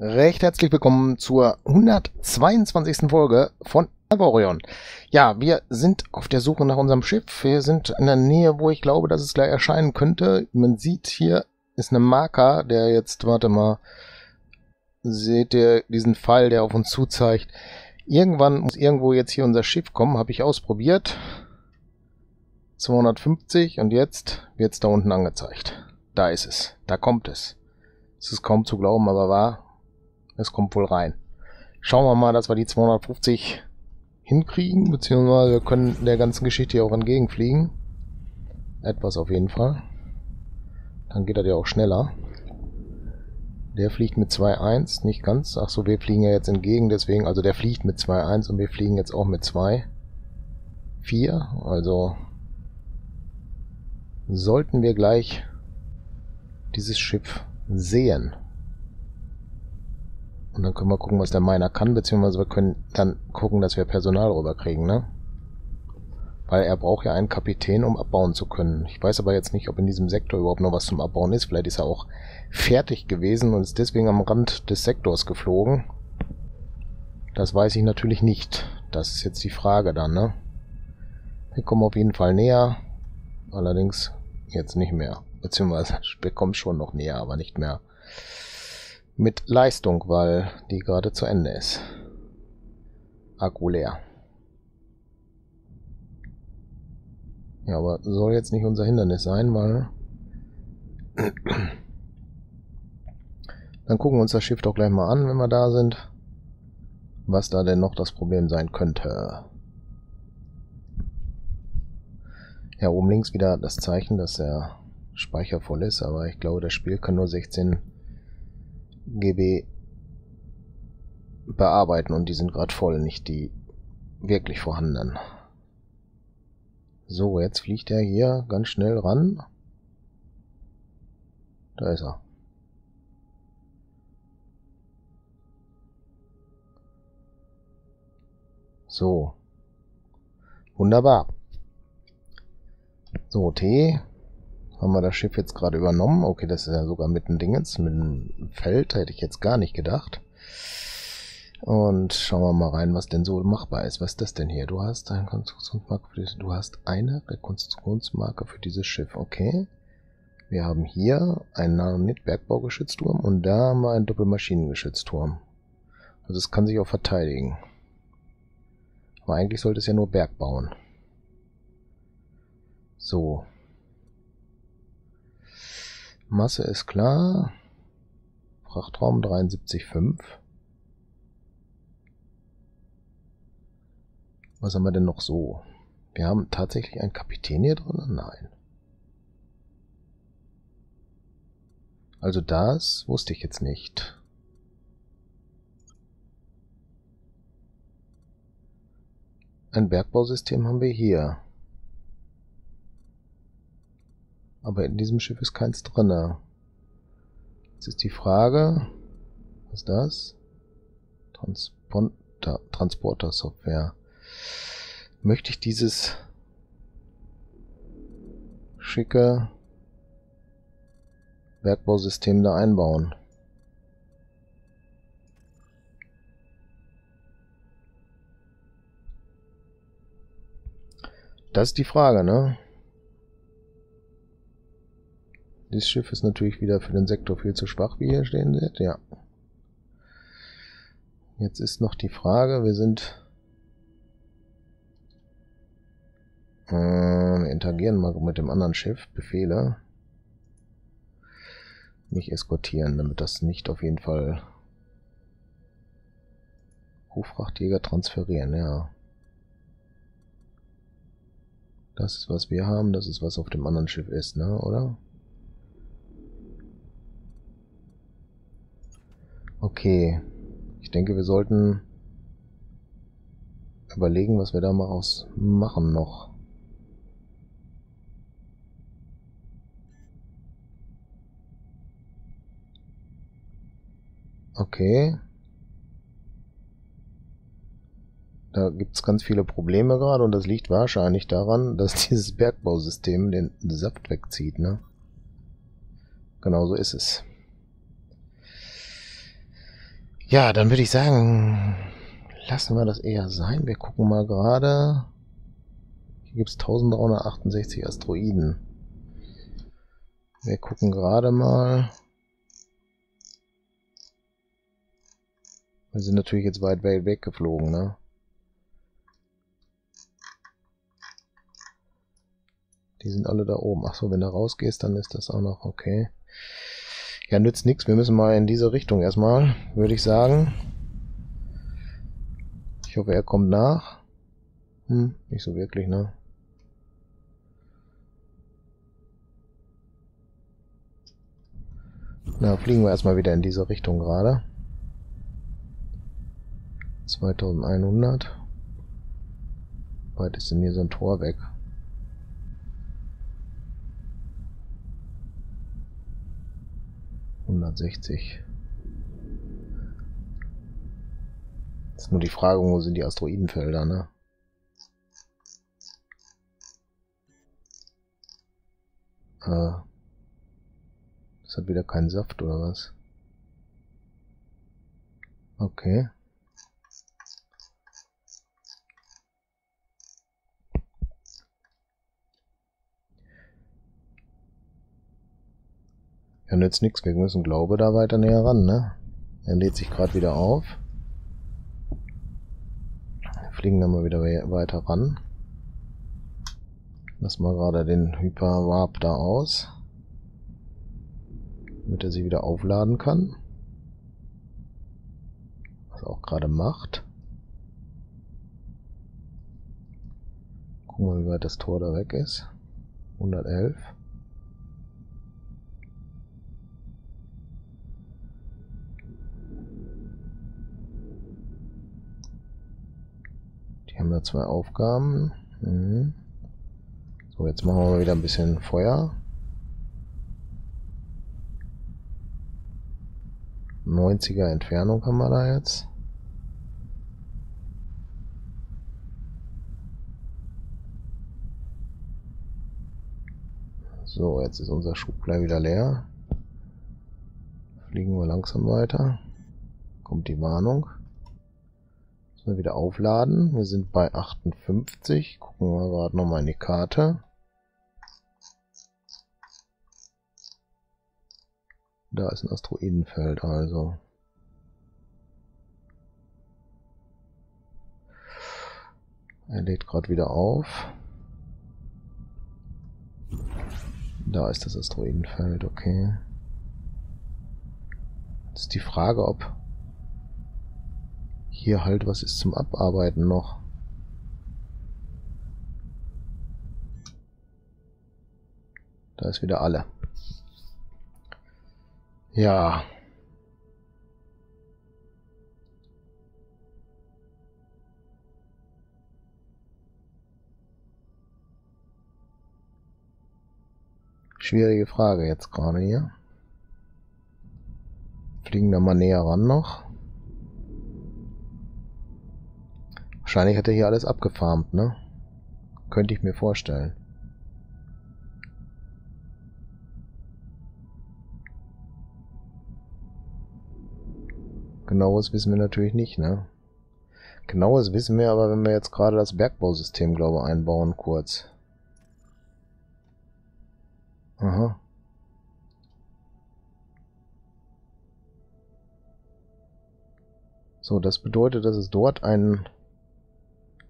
Recht herzlich willkommen zur 122. Folge von Agorion. Ja, wir sind auf der Suche nach unserem Schiff. Wir sind in der Nähe, wo ich glaube, dass es gleich erscheinen könnte. Man sieht hier ist eine Marker, der jetzt, warte mal, seht ihr diesen Pfeil, der auf uns zuzeigt. Irgendwann muss irgendwo jetzt hier unser Schiff kommen, habe ich ausprobiert. 250 und jetzt wird es da unten angezeigt. Da ist es, da kommt es. Es ist kaum zu glauben, aber wahr. Es kommt wohl rein. Schauen wir mal, dass wir die 250 hinkriegen, beziehungsweise wir können der ganzen Geschichte hier auch entgegenfliegen. Etwas auf jeden Fall. Dann geht das ja auch schneller. Der fliegt mit 2.1, nicht ganz. Ach so, wir fliegen ja jetzt entgegen, deswegen, also der fliegt mit 2.1 und wir fliegen jetzt auch mit 2.4. Also sollten wir gleich dieses Schiff sehen. Und dann können wir gucken, was der Miner kann, beziehungsweise wir können dann gucken, dass wir Personal rüberkriegen, ne? Weil er braucht ja einen Kapitän, um abbauen zu können. Ich weiß aber jetzt nicht, ob in diesem Sektor überhaupt noch was zum Abbauen ist. Vielleicht ist er auch fertig gewesen und ist deswegen am Rand des Sektors geflogen. Das weiß ich natürlich nicht. Das ist jetzt die Frage dann, ne? Wir kommen auf jeden Fall näher. Allerdings jetzt nicht mehr. Beziehungsweise wir kommen schon noch näher, aber nicht mehr mit Leistung, weil die gerade zu Ende ist. Akku leer. Ja, aber soll jetzt nicht unser Hindernis sein, weil... Dann gucken wir uns das Schiff doch gleich mal an, wenn wir da sind. Was da denn noch das Problem sein könnte. Ja, oben links wieder das Zeichen, dass der Speicher voll ist, aber ich glaube, das Spiel kann nur 16 GB bearbeiten und die sind gerade voll, nicht die wirklich vorhandenen. So, jetzt fliegt er hier ganz schnell ran. Da ist er. So. Wunderbar. So, T haben wir das Schiff jetzt gerade übernommen. Okay, das ist ja sogar mit einem Dingens, mit einem Feld, hätte ich jetzt gar nicht gedacht. Und schauen wir mal rein, was denn so machbar ist. Was ist das denn hier? Du hast eine Konstruktionsmarke für dieses, du hast eine Rekonstruktionsmarke für dieses Schiff. Okay. Wir haben hier einen Nanit-Bergbaugeschützturm und da haben wir einen Doppelmaschinengeschützturm. Also es kann sich auch verteidigen. Aber eigentlich sollte es ja nur Berg bauen. So, Masse ist klar. Frachtraum 73,5. Was haben wir denn noch so? Wir haben tatsächlich einen Kapitän hier drin? Nein. Also das wusste ich jetzt nicht. Ein Bergbausystem haben wir hier. Aber in diesem Schiff ist keins drinne. Jetzt ist die Frage, was ist das? Transporter, Transporter-Software. Möchte ich dieses schicke Bergbausystem da einbauen? Das ist die Frage, ne? Dieses Schiff ist natürlich wieder für den Sektor viel zu schwach, wie ihr stehen seht. Ja. Jetzt ist noch die Frage, wir sind... Äh, wir interagieren mal mit dem anderen Schiff. Befehle. Mich eskortieren, damit das nicht auf jeden Fall... Hofrachtjäger transferieren, ja. Das ist, was wir haben, das ist, was auf dem anderen Schiff ist, ne, oder? Okay. Ich denke, wir sollten überlegen, was wir da mal aus machen noch. Okay. Da gibt es ganz viele Probleme gerade und das liegt wahrscheinlich daran, dass dieses Bergbausystem den Saft wegzieht, ne? Genau so ist es. Ja, dann würde ich sagen, lassen wir das eher sein. Wir gucken mal gerade. Hier gibt es 1368 Asteroiden. Wir gucken gerade mal. Wir sind natürlich jetzt weit weggeflogen, ne? Die sind alle da oben. Achso, wenn du rausgehst, dann ist das auch noch okay. Ja, nützt nichts. Wir müssen mal in diese Richtung erstmal, würde ich sagen. Ich hoffe, er kommt nach. Hm, nicht so wirklich, ne? Na, fliegen wir erstmal wieder in diese Richtung gerade. 2100. Weit ist denn hier so ein Tor weg? 160. ist nur die Frage, wo sind die Asteroidenfelder, ne? Äh, das hat wieder keinen Saft, oder was? Okay. Ja, nützt nichts. Wir müssen Glaube da weiter näher ran, ne? Er lädt sich gerade wieder auf. Fliegen dann mal wieder weiter ran. Lass mal gerade den Hyperwarp da aus. Damit er sie wieder aufladen kann. Was auch gerade macht. Gucken wir, wie weit das Tor da weg ist. 111. Wir zwei Aufgaben. Mhm. So, jetzt machen wir mal wieder ein bisschen Feuer. 90er Entfernung haben wir da jetzt. So, jetzt ist unser Schub gleich wieder leer. Fliegen wir langsam weiter. Kommt die Warnung wir wieder aufladen. Wir sind bei 58. Gucken wir gerade nochmal in die Karte. Da ist ein Asteroidenfeld also. Er lädt gerade wieder auf. Da ist das Asteroidenfeld, okay. Jetzt ist die Frage, ob hier halt was ist zum Abarbeiten noch. Da ist wieder alle. Ja. Schwierige Frage jetzt gerade hier. Fliegen da mal näher ran noch. Wahrscheinlich hat er hier alles abgefarmt, ne? Könnte ich mir vorstellen. Genaues wissen wir natürlich nicht, ne? Genaues wissen wir aber, wenn wir jetzt gerade das Bergbausystem, glaube ich, einbauen, kurz. Aha. So, das bedeutet, dass es dort einen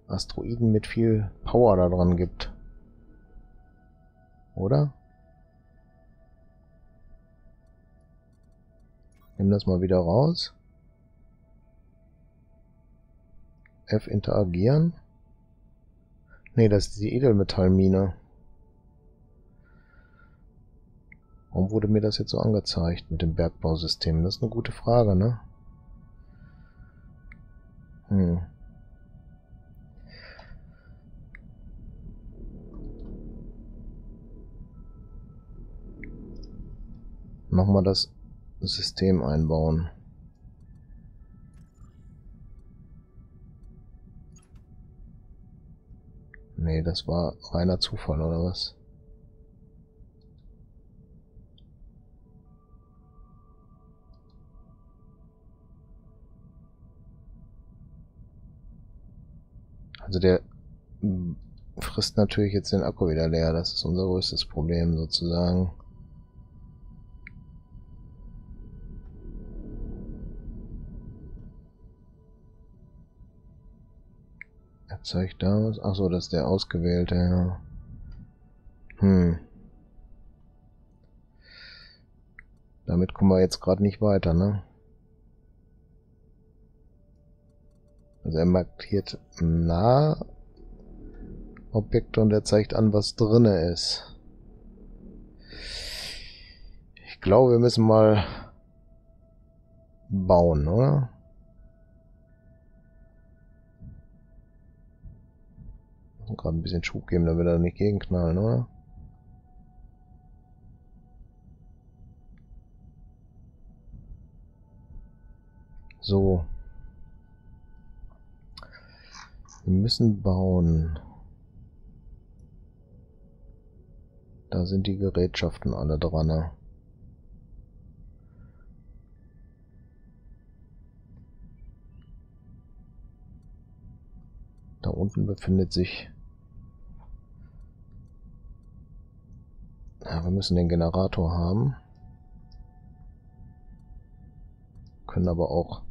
Asteroiden mit viel Power da dran gibt. Oder? Nimm das mal wieder raus. F interagieren. Ne, das ist die Edelmetallmine. Warum wurde mir das jetzt so angezeigt mit dem Bergbausystem? Das ist eine gute Frage, ne? Hm. nochmal das System einbauen. Ne, das war reiner Zufall, oder was? Also der mm, frisst natürlich jetzt den Akku wieder leer. Das ist unser größtes Problem sozusagen. Zeigt da was. Achso, das ist der ausgewählte, ja. Hm. Damit kommen wir jetzt gerade nicht weiter, ne? Also er markiert nah Objekte und er zeigt an, was drinne ist. Ich glaube, wir müssen mal bauen, oder? Gerade ein bisschen Schub geben, damit er nicht gegenknallen, oder? So. Wir müssen bauen. Da sind die Gerätschaften alle dran. Ne? Da unten befindet sich... Wir müssen den Generator haben. Können aber auch,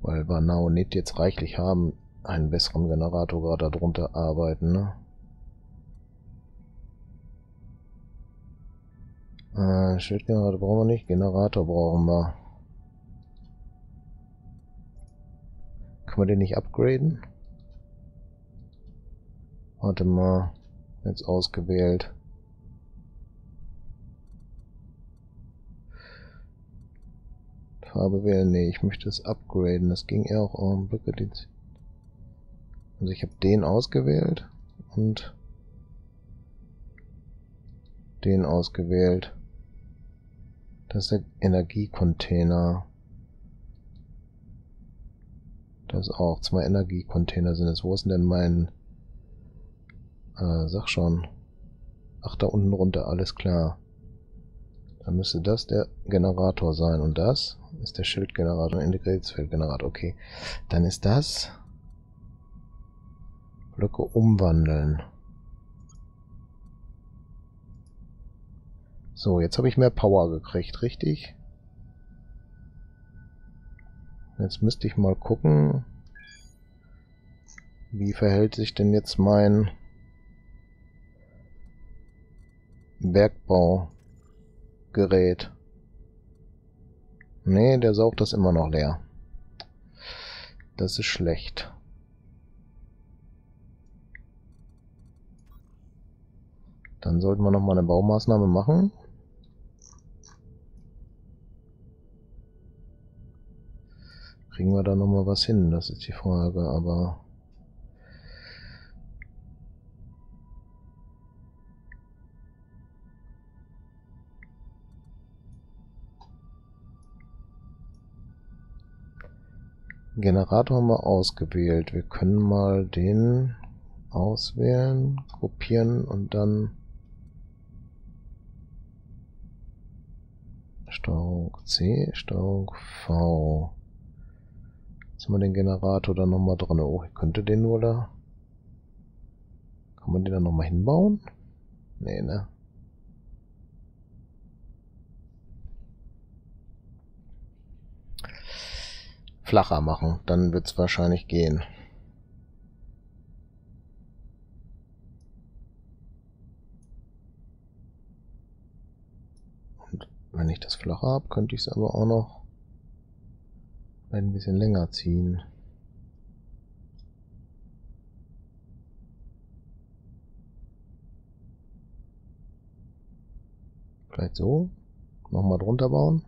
weil wir Now nicht jetzt reichlich haben, einen besseren Generator gerade darunter arbeiten. Ne? Äh, Schildgenerator brauchen wir nicht, Generator brauchen wir. Können wir den nicht upgraden? Warte mal, jetzt ausgewählt. Farbe wählen, nee, ich möchte es upgraden, das ging eher auch um Bürgerdienst. Also ich habe den ausgewählt und den ausgewählt. Das ist der Energiecontainer. Das auch zwei Energiecontainer sind es. Wo ist denn mein... Äh, sag schon. Ach, da unten runter, alles klar. Dann müsste das der Generator sein. Und das ist der Schildgenerator, integriertes Feldgenerator. Okay. Dann ist das... Blöcke umwandeln. So, jetzt habe ich mehr Power gekriegt, richtig? Jetzt müsste ich mal gucken, wie verhält sich denn jetzt mein Bergbaugerät. Nee, der saugt das immer noch leer. Das ist schlecht. Dann sollten wir noch mal eine Baumaßnahme machen. Kriegen wir da nochmal was hin? Das ist die Frage, aber... Generator haben wir ausgewählt. Wir können mal den auswählen, kopieren und dann Steuerung C, Steuerung V. Jetzt haben wir den Generator dann nochmal dran. Oh, ich könnte den nur da. Kann man den dann nochmal hinbauen? Nee, ne? Flacher machen, dann wird es wahrscheinlich gehen. Und wenn ich das flacher habe, könnte ich es aber auch noch ein bisschen länger ziehen. Vielleicht so. Nochmal drunter bauen.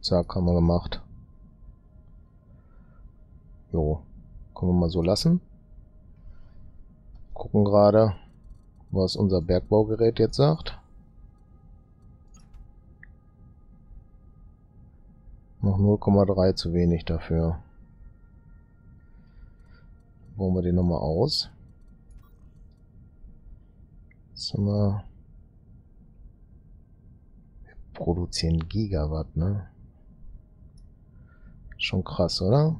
Zack, haben wir gemacht. Jo, können wir mal so lassen. Gucken gerade, was unser Bergbaugerät jetzt sagt. Noch 0,3 zu wenig dafür. Bauen wir den nochmal aus. Jetzt wir produzieren Gigawatt, ne? Schon krass, oder?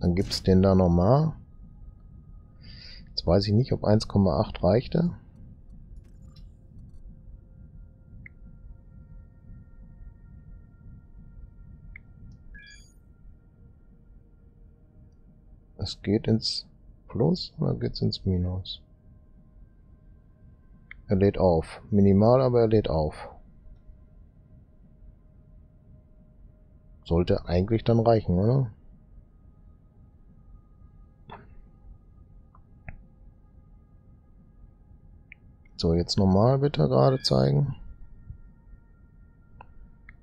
Dann gibt's den da nochmal. Jetzt weiß ich nicht, ob 1,8 reichte. Es geht ins Plus oder geht's ins Minus? Er lädt auf. Minimal, aber er lädt auf. Sollte eigentlich dann reichen, oder? So, jetzt normal bitte gerade zeigen.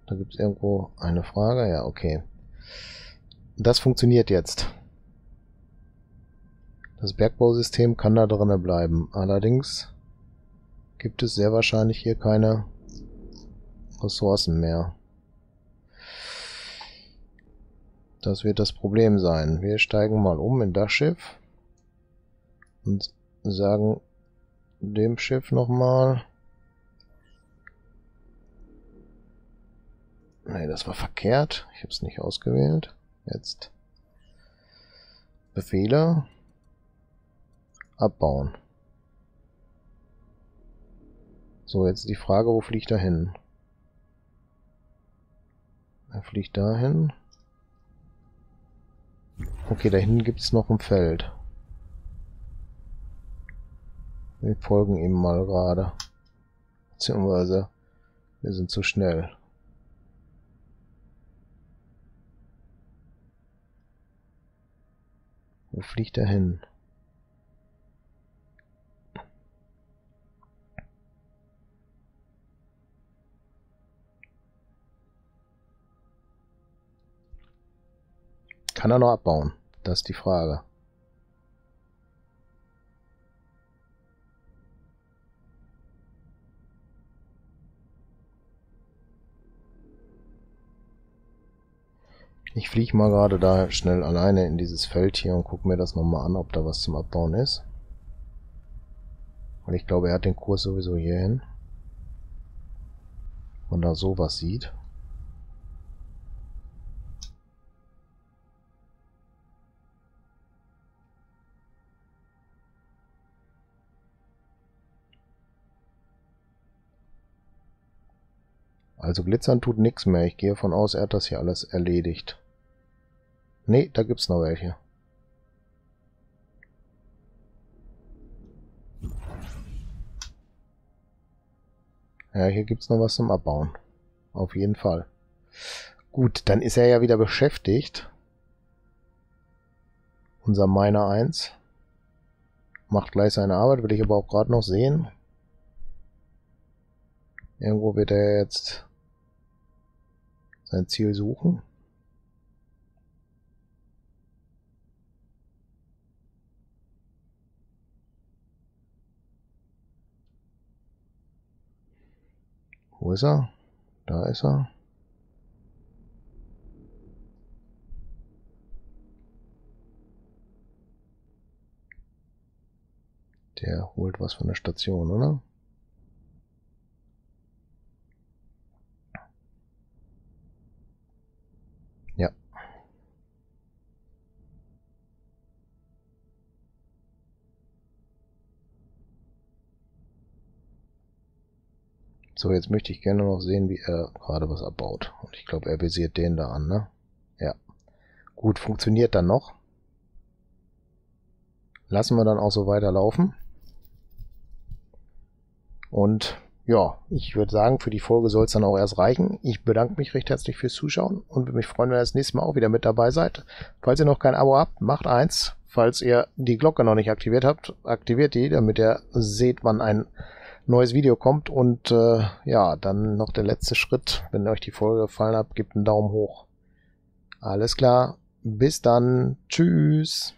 Da gibt es irgendwo eine Frage. Ja, okay. Das funktioniert jetzt. Das Bergbausystem kann da drinnen bleiben. Allerdings gibt es sehr wahrscheinlich hier keine Ressourcen mehr. Das wird das Problem sein. Wir steigen mal um in das Schiff und sagen dem Schiff nochmal. Nee, das war verkehrt. Ich habe es nicht ausgewählt. Jetzt Befehle abbauen. So, jetzt die Frage, wo fliegt er hin? Er fliegt dahin. Okay, da hinten gibt es noch ein Feld. Wir folgen ihm mal gerade. Beziehungsweise wir sind zu schnell. Wo fliegt er hin? Kann er noch abbauen? Das ist die Frage. Ich fliege mal gerade da schnell alleine in dieses Feld hier und gucke mir das nochmal an, ob da was zum Abbauen ist. Weil ich glaube, er hat den Kurs sowieso hier hin. Und da sowas sieht. Also glitzern tut nichts mehr. Ich gehe davon aus, er hat das hier alles erledigt. Nee, da gibt's noch welche. Ja, hier gibt's noch was zum Abbauen. Auf jeden Fall. Gut, dann ist er ja wieder beschäftigt. Unser Miner 1. Macht gleich seine Arbeit, will ich aber auch gerade noch sehen. Irgendwo wird er jetzt sein Ziel suchen. Wo ist er? Da ist er. Der holt was von der Station, oder? So, jetzt möchte ich gerne noch sehen, wie er gerade was abbaut. Und ich glaube, er visiert den da an, ne? Ja. Gut, funktioniert dann noch. Lassen wir dann auch so weiterlaufen. Und ja, ich würde sagen, für die Folge soll es dann auch erst reichen. Ich bedanke mich recht herzlich fürs Zuschauen und würde mich freuen, wenn ihr das nächste Mal auch wieder mit dabei seid. Falls ihr noch kein Abo habt, macht eins. Falls ihr die Glocke noch nicht aktiviert habt, aktiviert die, damit ihr seht, wann ein neues Video kommt. Und äh, ja, dann noch der letzte Schritt. Wenn euch die Folge gefallen hat, gebt einen Daumen hoch. Alles klar. Bis dann. Tschüss.